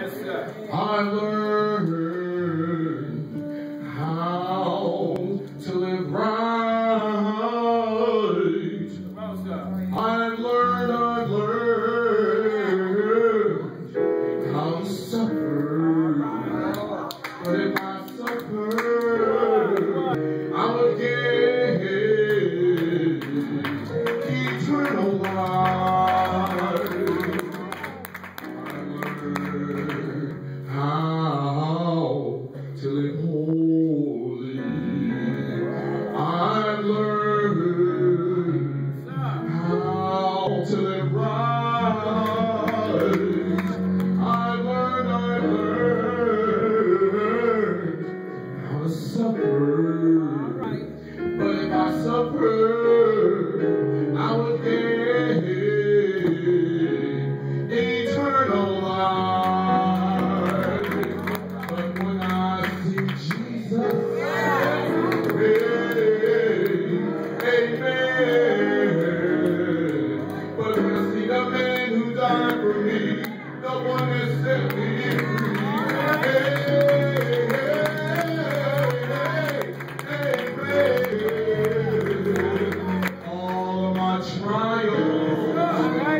Yes, sir. Onward. suffer.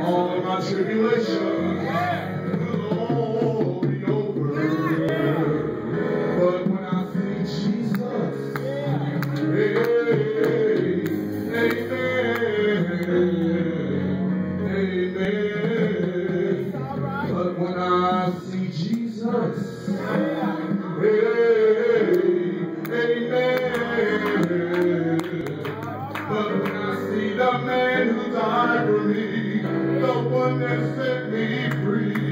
all of my tribulations will be over. But when I Jesus, amen, amen. But when I see Jesus, amen. But when I see the man who died for me, the one that set me free.